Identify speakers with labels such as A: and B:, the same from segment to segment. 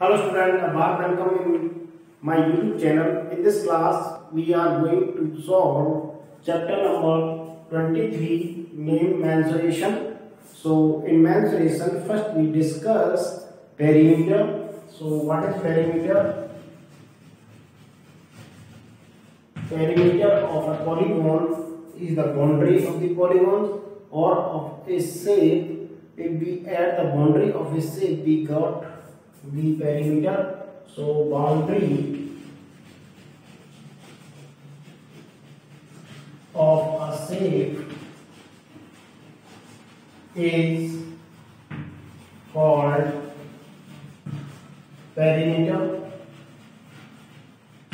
A: Hello student, a warm welcome in my YouTube channel. In this class, we are going to solve chapter number 23 name mensuration. So in mensuration, first we discuss perimeter. So what is perimeter? Perimeter of a polygon is the boundary of the polygon or of a shape. If we add the boundary of a shape, we got the perimeter so boundary of a shape is called perimeter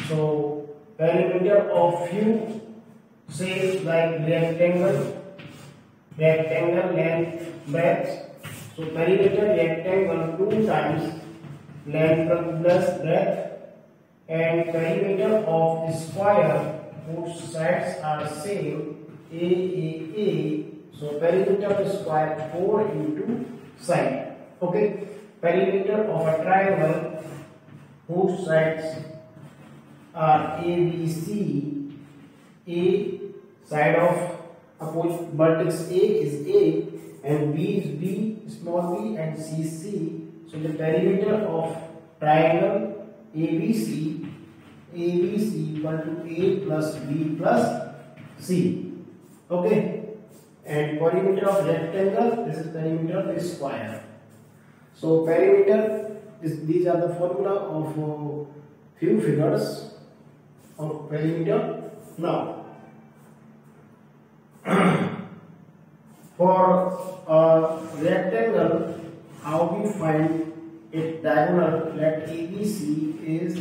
A: so perimeter of few shapes like rectangle rectangle length breadth so perimeter rectangle two times length plus breadth and perimeter of the square whose sides are same a a a. So perimeter of square 4 into side okay? Perimeter of a triangle whose sides are a b c. A side of opposite vertex a is a and b is b small b and c c so the perimeter of triangle ABC, ABC equal to A plus B plus C. Okay. And perimeter of rectangle, this is perimeter of square. So perimeter is these are the formula of uh, few figures of perimeter. Now for a rectangle how we find its diagonal let ABC is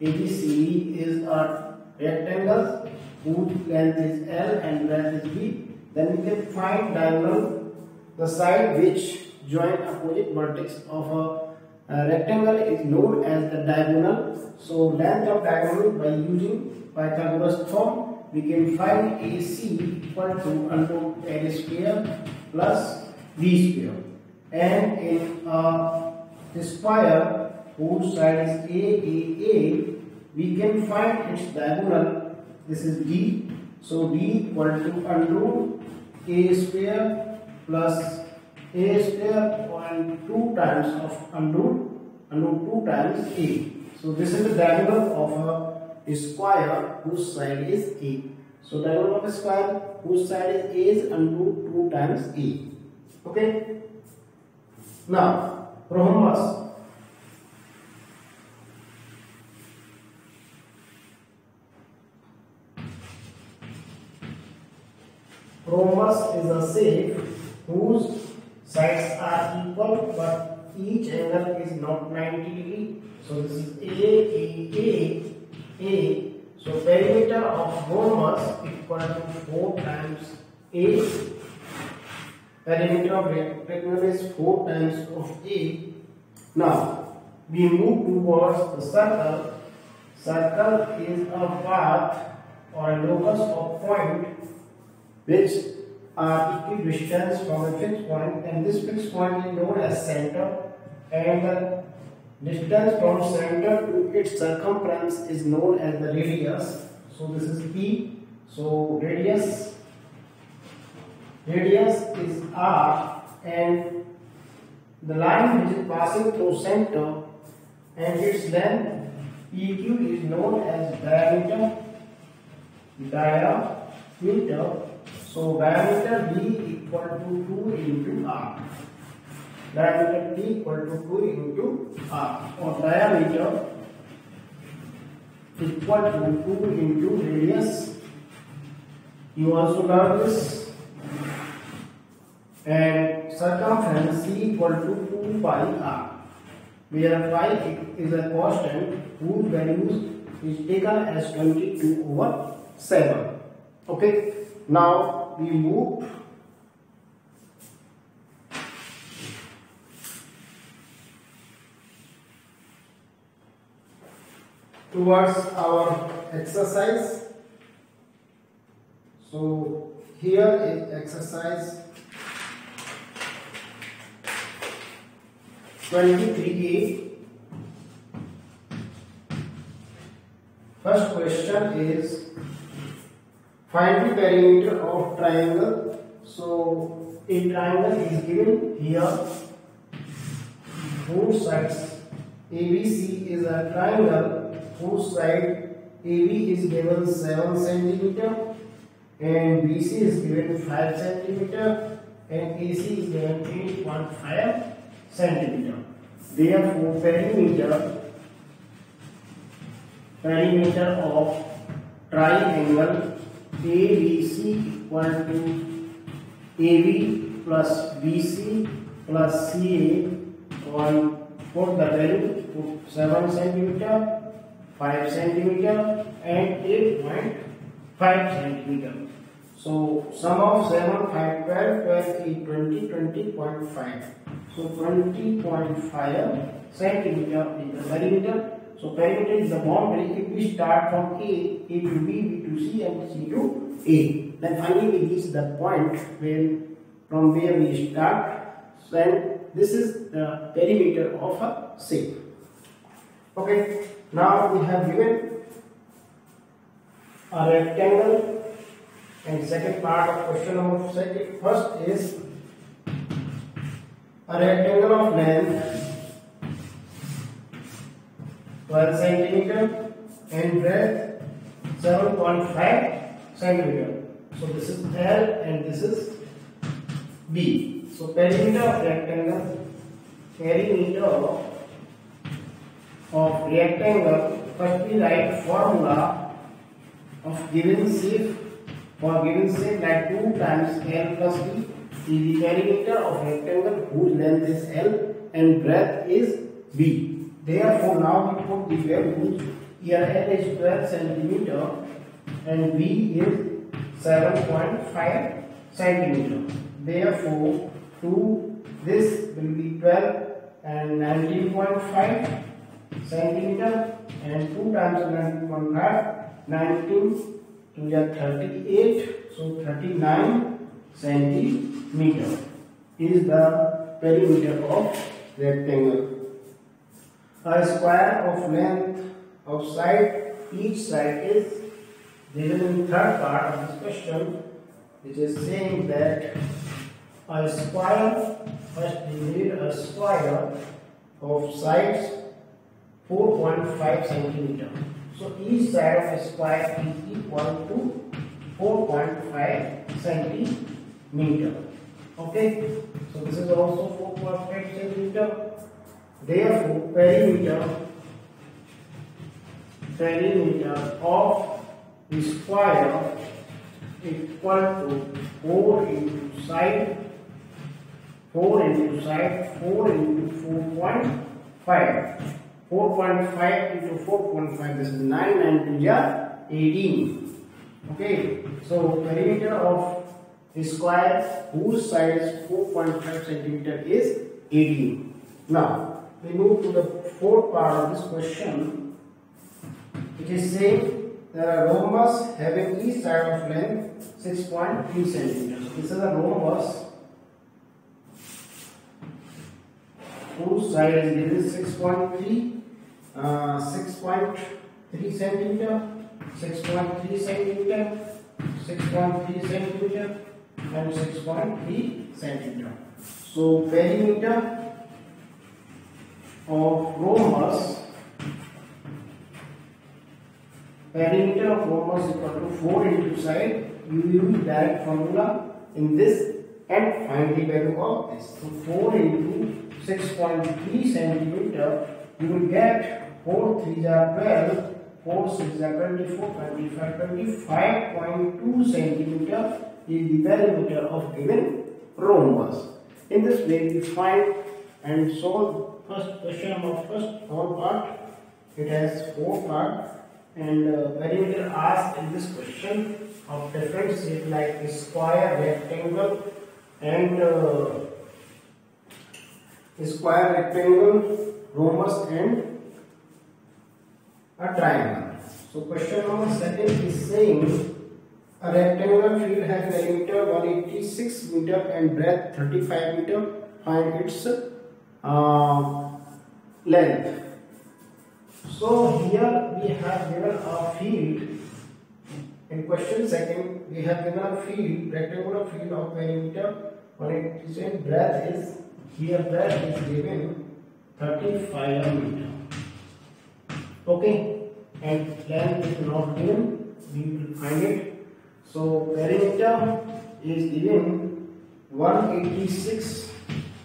A: ABC is a rectangle whose length is L and breadth is B. Then we can find diagonal the side which join opposite vertex of a, a rectangle is known as the diagonal. So length of diagonal by using Pythagoras form we can find AC equal to L square plus B square and in a square whose side is a a a. We can find its diagonal. This is d so d equal to under root a square plus a square and 2 times of under root under 2 times a. So this is the diagonal of a square whose side is a. So diagonal of a square whose side is a is under root 2 times a. Okay now, rhombus. Rhombus is a shape whose sides are equal but each angle is not 90 degree. So this is A, A, A, A. So perimeter of rhombus equal to 4 times A perimeter of rectangle is 4 times of A. Now, we move towards the circle. Circle is a path or a locus of point which are equidistant from a fixed point and this fixed point is known as center and the distance from center to its circumference is known as the radius. So this is P. So radius radius is r and the line which is passing through center and its length PQ is known as diameter diameter. So diameter D equal to 2 into R. Diameter equal to 2 into R. Or diameter equal to 2 into radius. You also learn this and circumference C equal to 2 pi r. Where pi is a constant whose values is taken as 22 over 7 okay? Now we move towards our exercise. So here is exercise 23a First question is find the perimeter of triangle. So a triangle is given here. Both sides ABC is a triangle whose side AB is given 7 centimeter and BC is given 5 centimeter and AC is given 8.5 centimeter. Therefore, perimeter perimeter of triangle ABC equal to AB plus BC plus CA on put the value put 7 centimeter, 5 centimeter and 8.5 centimeter. So sum of 7, 5, 12, 12 is 20, 20.5. So 20.5 centimeter is the perimeter so perimeter is the boundary. If we start from A, A to B, B to C, and C to A, then finally we reach the point where from where we start. Then this is the perimeter of a shape. Okay. Now we have given a rectangle, and second part of question number second. First is a rectangle of length 12 centimeter and breadth 7.5 centimeter. So this is L and this is B. So perimeter of rectangle, perimeter of rectangle, first we write formula of given shape for given shape like 2 times L plus B is the perimeter of rectangle whose length is L and breadth is B. Therefore, now we put the values. Here L is 12 centimeter and B is 7.5 centimeter. Therefore, 2 this will be 12 and 19.5 centimeter and 2 times 19.5 19 to 38 so 39 centimeter is the perimeter of rectangle. A square of length of side each side is given in third part of this question which is saying that a square first we need a square of sides 4.5 centimeter. So each side of a square is equal to 4.5 centimeter okay? So this is also 4.5 centimeter Therefore, perimeter perimeter of the square equal to 4 into side 4 into side 4 into 4.5 4.5 into 4.5 this is 9 and 2 18 okay? So perimeter of square whose side is 4.5 centimeter is 18 now we move to the fourth part of this question. It is saying are rhombus having each side of length 6.3 centimeters. This is a rhombus whose side is given 6.3 uh, 6.3 centimeter 6.3 centimeter 6.3 centimeter and 6.3 centimeter. So perimeter of rhombus perimeter of rhombus equal to 4 into side. You use direct formula in this and find the value of this. So 4 into 6.3 centimeter you will get 4 3 are 12 4 6 are 24 25 25.2 centimeter is the perimeter of given rhombus in this way we find and solve First question of first whole part. It has four parts and uh, perimeter asked in this question of different shape like square, rectangle and uh, square, rectangle, rhombus and a triangle. So question number second is saying a rectangular field has perimeter 186 meter and breadth 35 meter. Find its uh, length. So here we have given a field in question second we have given a field rectangular field of perimeter when it is in breadth is here breadth is given 35 meter. Okay and length is not given we will find it. So perimeter is given 186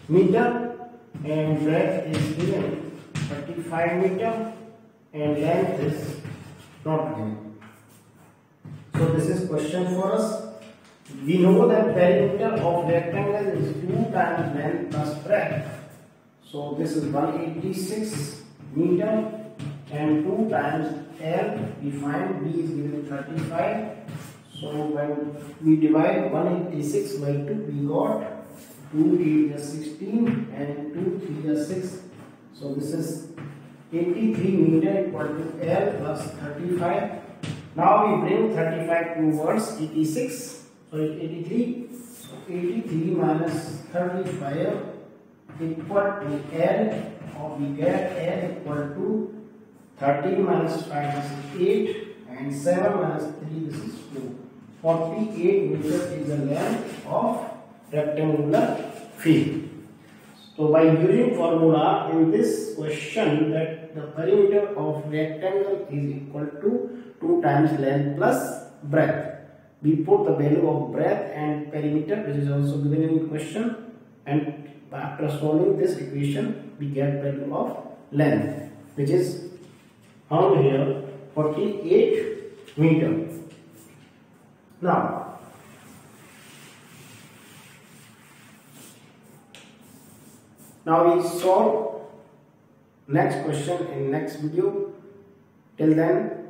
A: meter and breadth is given 35 meter and length is not given. So this is question for us. We know that perimeter of rectangle is 2 times length plus breadth. So this is 186 meter and 2 times L we find B is given 35. So when we divide 186 by 2 we got 2 8 is 16 and 2 3 is 6. So this is 83 meter equal to L plus 35. Now we bring 35 towards 86. So 83. So 83 minus 35 equal to L or we get L equal to 13 minus 5 is 8 and 7 minus 3 this is 2. 48 meter is the length of rectangular field. So by using formula in this question that the perimeter of rectangle is equal to 2 times length plus breadth. We put the value of breadth and perimeter which is also given in question and after solving this equation we get value of length which is found here 48 meter. Now Now we solve next question in next video. Till then,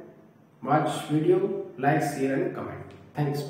A: watch video, like, share and comment. Thanks.